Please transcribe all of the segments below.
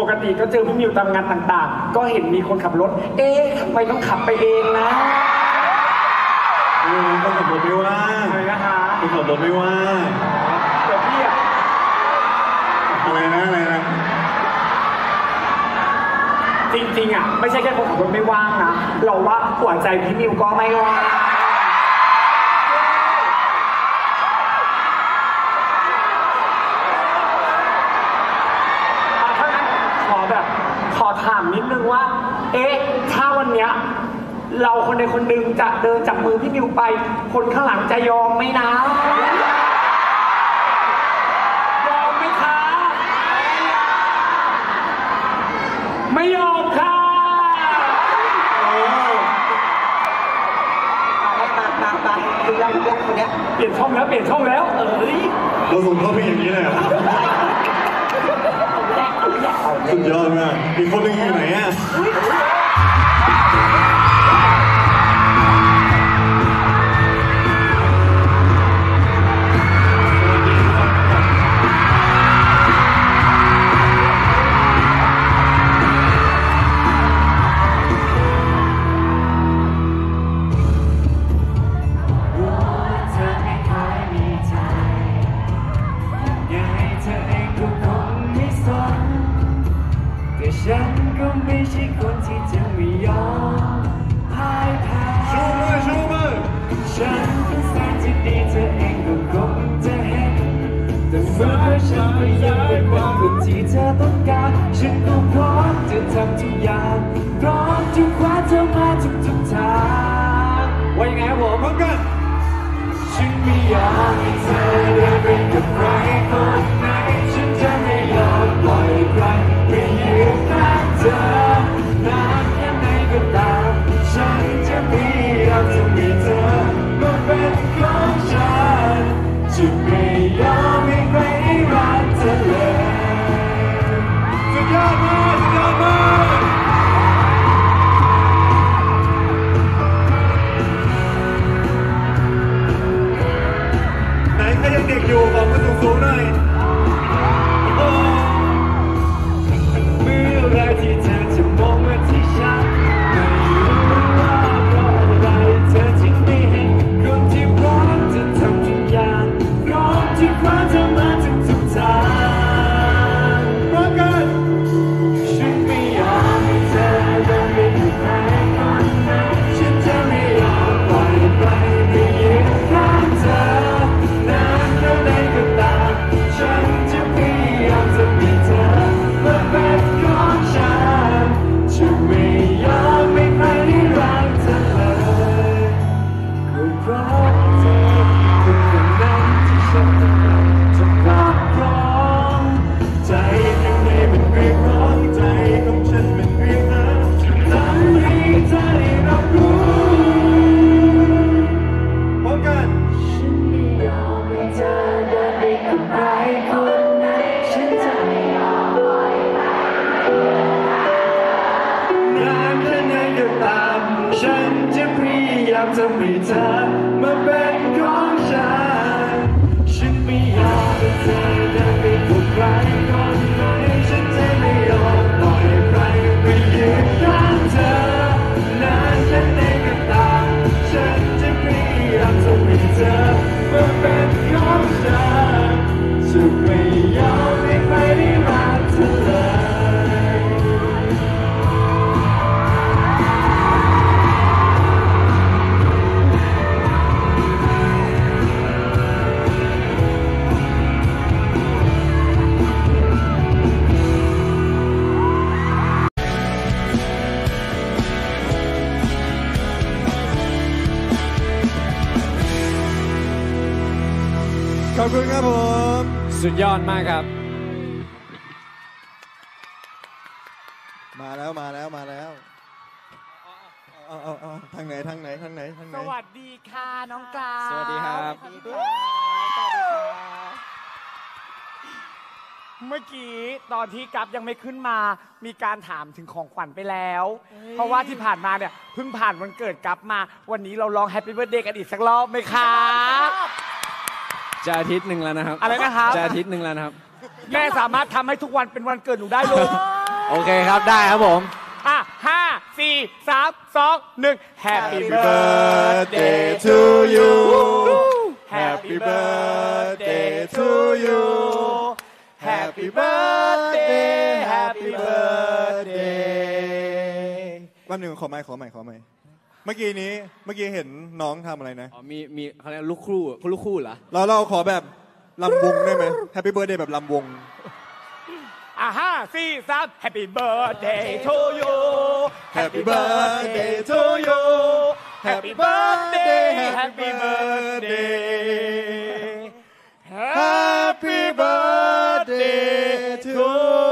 ปกติก็เจอพี่มิวตามงานต่างๆ ก็เห็นมีคนขับรถ เอ๊ะทำไมต้องขับไปเองนะอืมต้องขับรถไม่ว่างอะไรนะคะต้องขับรถไม่ว่างแต่พี่อะอะไรนะอะไรนะจริงๆอะไม่ใช่แค่คนขับรถไม่ว่างนะ เราว่าหัวใจพี่มิวก็ไม่ว่าง ว่า เอ๊ะ ถ้าวันเนี้ยเราคนใดคนหนึ่งจะเดินจับมือพี่มิวไป คนข้างหลังจะยอมไหมนะ young and tired, every good right สุดยอดมากครับ มาแล้วมาแล้วมาแล้วทางไหนทางไหนทางไหนทางไหน สวัสดีค่ะน้องกาสวัสดีครับเมื่อกี้ตอนที่กัฟยังไม่ขึ้นมา มีการถามถึงของขวัญไปแล้ว เพราะว่าที่ผ่านมาเนี่ยเพิ่งผ่านวันเกิดกัฟมา วันนี้เราลองแฮปปี้เบิร์ดเดย์กันอีกสักรอบไหมครับ จะอาทิตย์หนึ่งแล้วนะครับอะไรนะครับ จะอาทิตย์หนึ่งแล้วนะครับ แม่สามารถทำให้ทุกวันเป็นวันเกิดหนูได้เลยโอเคครับได้ครับผม อะห้าสี่สามสองหนึ่ง Happy Happy birthday birthday to you Happy Happy birthday to you Happy birthday Happy birthday วันหนึ่งขอไม้ขอไม้ขอไม้ เมื่อกี้นี้เมื่อกี้เห็นน้องทำอะไรนะอ๋อมีมีเขาเรียกลูกคู่ลูกคู่เหรอเราเราขอแบบลำวงได้ไหม Happy birthday แบบลำวงอะห้าสี่สาม Happy birthday to you Happy birthday to you Happy birthday Happy birthday Happy birthday to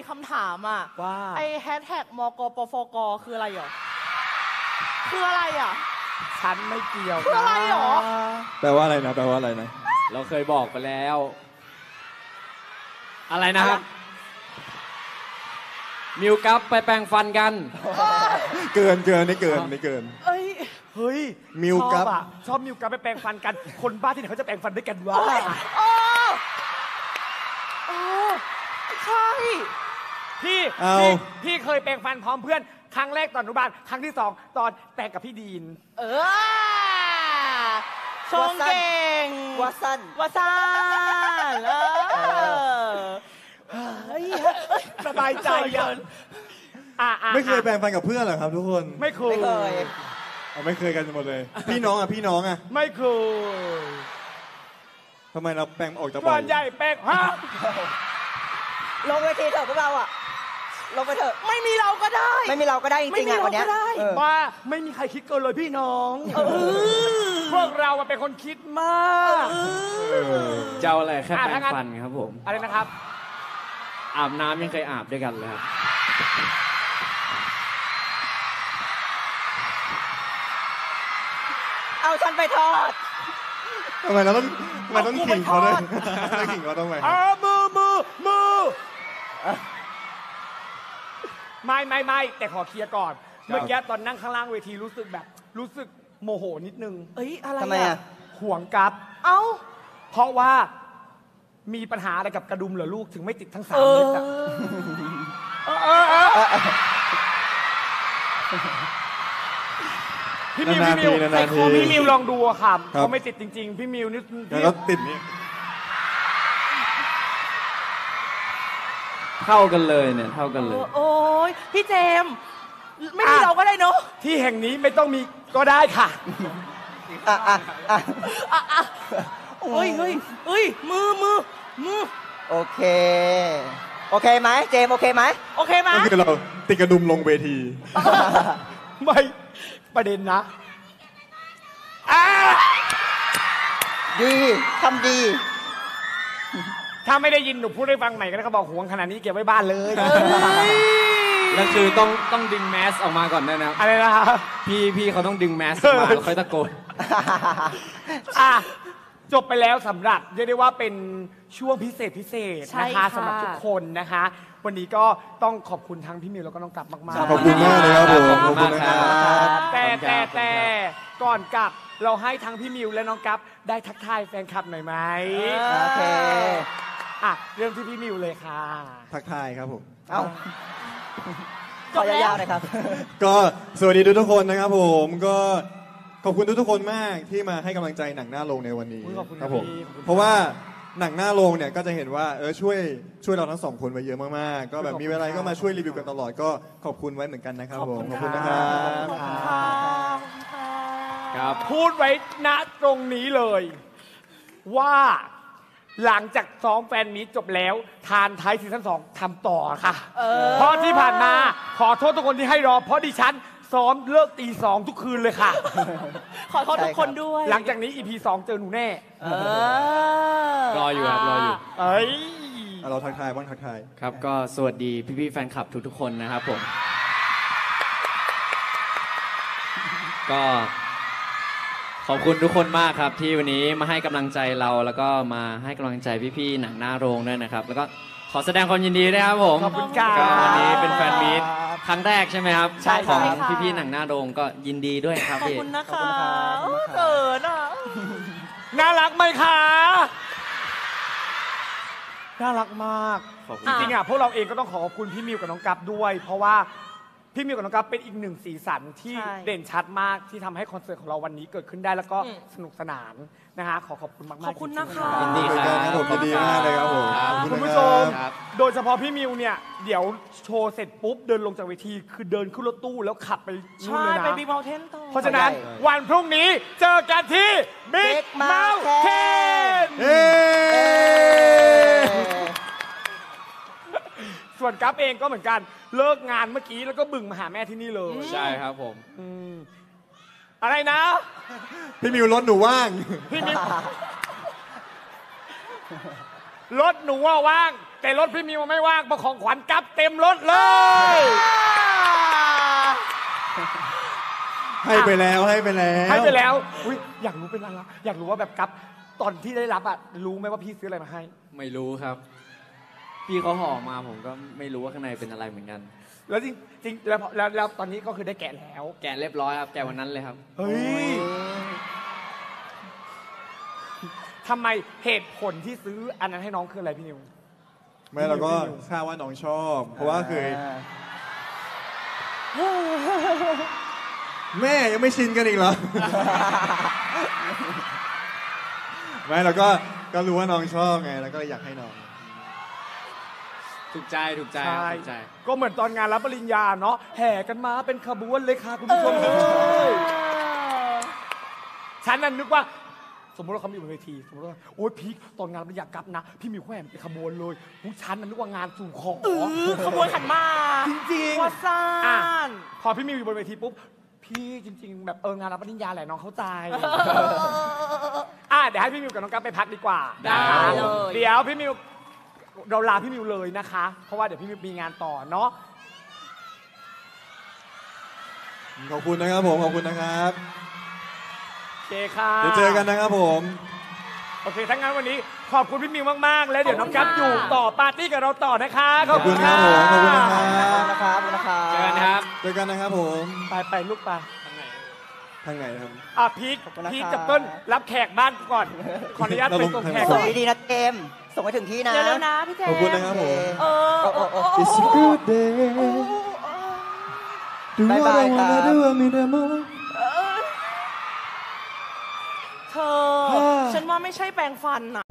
มส์หนูมีคำถามอะว่า ไอแฮชแท็กมกปฟกคืออะไรหรอ คืออะไรอะ ฉันไม่เกี่ยวคืออะไรหรอ แปลว่าอะไรนะแปลว่าอะไรนะ เราเคยบอกไปแล้ว อะไรนะครับ มิวกับไปแปรงฟันกัน เกินเกินนี่เกินนี่เกิน เอ้ย เฮ้ยมิวกัฟชอบอะชอบมิวกับไปแปรงฟันกัน คนบ้าที่ไหนเขาจะแปรงฟันด้วยกันวะ โอ้โอ้ใช่ พี่เอา พี่พี่เคยแปรงฟันพร้อมเพื่อน ครั้งแรกตอนอนุบาลครั้งที่สองตอนแปรงกับพี่ดีน เออชงเก่งวัสันวาซานเออเฮ้ยสบายใจอะอะอะไม่เคยแปลงฟันกับเพื่อนเหรอครับทุกคนไม่เคยไม่เคยเอาไม่เคยกันหมดเลย พี่น้องอะพี่น้องอะไม่เคยทำไมเราแปลงออกจากส่วนใหญ่แปรงฮะลงเวทีเถอะพวกเราอะ ลงไปเถอะ ไม่มีเราก็ได้ ไม่มีเราก็ได้จไม่ริงมีๆอะเราวันเนี้ยก็ได้เออ ว่าไม่มีใครคิดเกินเลยพี่น้องพวกเราอะเป็นคนคิดมากเจ้าอะไรแค่อะแปรถ้างงั้น ฟันครับผม อะไรนะครับ อาบน้ำยังเคยอาบด้วยกันเลยครับ เอาฉันไปทอด ทำไมเราต้องทำไมต้องขิงเขาด้วยต้องขิงเขาทำไม เอามือมือมือ ไม่ไม่ไม่แต่ขอเคลียร์ก่อน เมื่อกี้ตอนนั่งข้างล่างเวทีรู้สึกแบบรู้สึกโมโหนิดนึงเอ้ยอะไรทำไมอะห่วงกับ เอ้า เพราะว่ามีปัญหาอะไรกับกระดุมเหรอลูกถึงไม่ติดทั้งสามเอเม็อดอะเออเออเออพี่มิวพี่มิวนาใส่นๆคอทีพี่มิวลองดูอะค่ะครับ เขาไม่ติดจริง ๆ พี่มิวนี่แล้วพี่ก็ติด เท่ากันเลยเนี่ยเท่ากันเลย โอ้ยพี่เจมส์ไม่มีเราก็ได้เนาะที่แห่งนี้ไม่ต้องมีก็ได้ค่ะ อะอะอะอะอะเฮ้ยเฮ้ยเฮ้ยมือมือมือโอเค โอเคไหมเจมส์โอเคไหม โอเคไหมก็คือเราติดกระดุมลงเวที ไม่ประเด็นนะอ่าดีทำดี ถ้าไม่ได้ยินหนูพูดให้ฟังใหม่ก็ได้เขาบอกห่วงขนาดนี้เก็บไว้บ้านเลยแล้วคือต้องต้องดึงแมสออกมาก่อนด้วยนะครับอะไรนะครับพี่พี่เขาต้องดึงแมสออกมาแล้วค่อยตะโกนอะจบไปแล้วสำหรับเรียกได้ว่าเป็นช่วงพิเศษพิเศษใช่นะคะค่ะ สำหรับทุกคนนะคะ วันนี้ก็ต้องขอบคุณทั้งพี่มิวแล้วก็น้องกลับมากๆ ขอบคุณมากเลยครับผมขขออบบคุคุณณมากนะคครัรับบแต่ขอบคุณครัแต่บแต่ก่อนกลับเราให้ทั้งพี่มิวและน้องกัฟได้ทักทายแฟนคลับหน่อยไหม โอเค อะเริ่มที่พี่มิวเลยค่ะ ทักทายครับผม เอ้าขอยาวๆหน่อยครับ ก็สวัสดีทุกๆคนนะครับผมก็ขอบคุณทุกๆคนมากที่มาให้กำลังใจหนังหน้าโรงในวันนี้อุ๊ยขอบคุณครับผมพี่ขอบคุณ เพราะว่าหนังหน้าโรงเนี่ยก็จะเห็นว่าเออช่วยช่วยเราทั้งสองคนไว้เยอะมากๆ ก็แบบมีเวลาก็มาช่วยรีวิวกันตลอดก็ขอบคุณไว้เหมือนกันนะครับผมขอบคุณนะครับขอบคุณค่ะขอบคุณค่ะครับ พูดไว้ณตรงนี้เลย ว่า หลังจากซ้อมแฟนมีตจบแล้ว ทานไทยซีซั่นสองทำต่อค่ะเออเพราะที่ผ่านมาขอโทษทุกคนที่ให้รอ เพราะดิฉันซ้อมเลิกตีสองทุกคืนเลยค่ะ ขอโทษทุกคนด้วย หลังจากนี้ EP สองเจอหนูแน่เออรออยู่ครับรออยู่เอ้ยอะเราทักทายบ้างทักทาย ครับก็สวัสดีพี่ๆแฟนคลับทุกๆคนนะครับผม ก็ ขอบคุณทุกคนมากครับที่วันนี้มาให้กำลังใจเราแล้วก็มาให้กำลังใจพี่ๆหนังหน้าโรงด้วยนะครับ แล้วก็ขอแสดงความยินดีด้วยครับผมขอบคุณครับก็วันนี้เป็นแฟนมีตครั้งแรกใช่ไหมครับใช่ครับ ของพี่ๆหนังหน้าโรงก็ยินดีด้วยครับขอบพี่ คุณนะคะขอบคุณครับ โอ้เขินอะ น่ารักไหมคะ น่ารักมาก ขอบคุณ จริงๆอะพวกเราเองก็ต้องขอขอบคุณพี่มิวกับน้องกัฟด้วย เพราะว่า พี่มิวกับน้องกัฟเป็นอีกหนึ่งสีสันที่ใช่เด่นชัดมากที่ทำให้คอนเสิร์ตของเราวันนี้เกิดขึ้นได้แล้วก็อืม สนุกสนานนะฮะขอขอบคุณมากๆขอบคุณจริงๆนะคะ ยินดีขอบคุณครับผมยินดีมากเลยครับผมครับ ขอบคุณนะผู้รับชม ครับ โดยเฉพาะพี่มิวเนี่ย เดี๋ยวโชว์เสร็จปุ๊บ เดินลงจากเวที คือเดินขึ้นรถตู้แล้วขับไปนู่นใช่ เลยนะไปบิ๊กเมลเทนต่อ เพราะฉะนั้นวันพรุ่งนี้เจอกันที่ Big Big Mountain เย้ ส่วนกัฟเองก็เหมือนกันเลิกงานเมื่อกี้แล้วก็บึ่งมาหาแม่ที่นี่เลยใช่ครับผม อืมอะไรนะ พี่มิวรถหนูว่าง พี่มิวรถหนูว่าว่าง แต่รถพี่มิวไม่ว่างเพราะของขวัญกัฟเต็มรถเลย ให้ไปแล้วให้ไปแล้วให้ไปแล้วอุ๊ยอยากรู้เป็นอะไรอยากรู้ว่าแบบกัฟตอนที่ได้รับอะรู้ไหมว่าพี่ซื้ออะไรมาให้ ไม่รู้ครับ พี่เขาห่อมาผมก็ไม่รู้ว่าข้างในเป็นอะไรเหมือนกัน แล้วจริงจริงแล้วแล้วแล้วตอนนี้ก็คือได้แกะแล้ว แกะเรียบร้อยครับ แกะวันนั้นเลยครับ เฮ้ยทำไมเหตุผลที่ซื้ออันนั้นให้น้องคืออะไรพี่นิว ไม่เราก็ทราบว่าน้องชอบ เพราะว่าเคยแม่ยังไม่ชินกันอีกเหรอ ไม่เราก็ก็รู้ว่าน้องชอบไง แล้วก็อยากให้น้อง ถูกใจถูกใจครับถูกใจ ก็เหมือนตอนงานรับปริญญาเนาะแห่กันมาเป็นขบวนเลยค่ะคุณผู้ชมเอ้ยฉันนั่นนึกว่าสมมติว่าเขามีอยู่บนเวทีสมมติว่าโอ๊ยพีคตอนงานรับปริญญากลับนะ พี่มิวเขาแห่เป็นขบวนเลยผู้ฉันนั่นนึกว่างานสู่ขอเออขบวนขันหมากจริงวาซาอะน พอพี่มิวอยู่บนเวทีปุ๊บ พี่จริง ๆ แบบเอองานรับปริญญาแหละน้องเข้าใจ อะเดี๋ยวให้พี่มิวกับน้องกั๊บไปพักดีกว่าได้นะคะเลย เดี๋ยวพี่มิว เราลาพี่มิวเลยนะคะ เพราะว่าเดี๋ยวพี่มิวมีงานต่อเนาะ ขอบคุณนะครับผมขอบคุณนะครับ โอเคค่ะเดี๋ยวเจอกันนะครับผม โอเคถ้างั้นวันนี้ขอบคุณพี่มิวมากๆ แล้วเดี๋ยวน้องกั๊บอยู่ต่อปาร์ตี้กับเราต่อนะคะ ขอบคุณครับผมขอบคุณนะครับนะครับขอบคุณนะครับเจอกันนะครับ เจอกันนะครับผม ไปไปลูกไป ทางไหนครับ อะพีคขอบคุณนะครับพีคกับเติ้ลรับแขกบ้านก่อน ขออนุญาตไปส่งแขกส่ก่งอนดีๆนะเจมส์ส่งไปถึงที่นะเร็วๆนะพี่เจมขอบคุณนะครับผม เออโอ้โอ้โอ้ It's a good day ดูบ๊ายว่าบายเราครับมาด้วยมีแต่มองเธอ ฉันว่าไม่ใช่แปรงฟันอะ